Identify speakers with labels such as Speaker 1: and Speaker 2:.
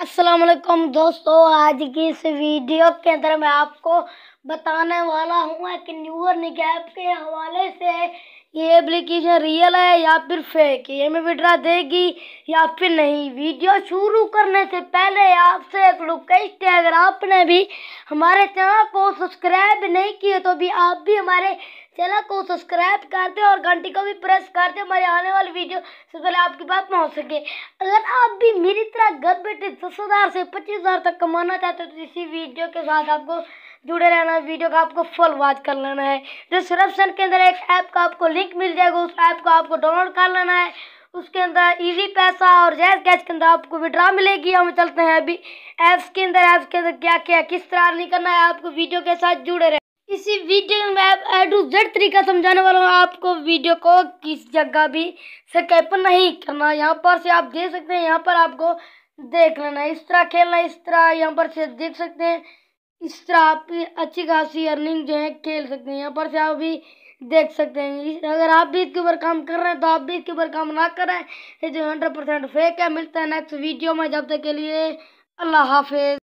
Speaker 1: वालेकुम दोस्तों, आज की इस वीडियो के अंदर मैं आपको बताने वाला हूँ कि न्यू ईयर निगैप के हवाले से ये एप्लीकेशन रियल है या फिर फेक ये में विड्रा देगी या फिर नहीं? वीडियो शुरू करने से पहले आपसे एक रिक्वेस्ट है। अगर आपने भी हमारे चैनल को सब्सक्राइब नहीं किए तो भी आप भी हमारे चैनल को सब्सक्राइब करते और घंटी को भी प्रेस करते हमारे आने वाली वीडियो से पहले आपकी बात पहुँच सके। अगर आप भी मेरी तरह घर बैठे दस हज़ार से पच्चीस हज़ार तक कमाना चाहते हो तो इसी वीडियो के साथ आपको जुड़े रहना, वीडियो का आपको फुल वॉच कर लेना है। डिस्क्रिप्शन के अंदर एक ऐप का आपको लिंक मिल जाएगा, उस ऐप को आपको डाउनलोड कर लेना है। उसके अंदर इजी पैसा और जैज कैश के अंदर आपको विड्रा मिलेगी। हम चलते हैं अभी ऐप्स के अंदर। ऐप्स के अंदर क्या क्या, किस तरह नहीं करना है, आपको वीडियो के साथ जुड़े रहे। इसी वीडियो में मैं ए टू जेड तरीका समझाने वाला हूँ। आपको वीडियो को किस जगह भी स्कैप नहीं करना। यहाँ पर से आप देख सकते हैं, यहाँ पर आपको देख लेना इस तरह खेलना, इस तरह यहाँ पर से देख सकते हैं। इस तरह आप अच्छी खासी अर्निंग जो है खेल सकते हैं यहाँ पर से आप भी देख सकते हैं। अगर आप भी इसके ऊपर काम कर रहे हैं तो आप भी इसके ऊपर काम ना करें। ये जो हंड्रेड परसेंट फेक है, मिलता है नेक्स्ट वीडियो में। जब तक के लिए, अल्लाह हाफिज।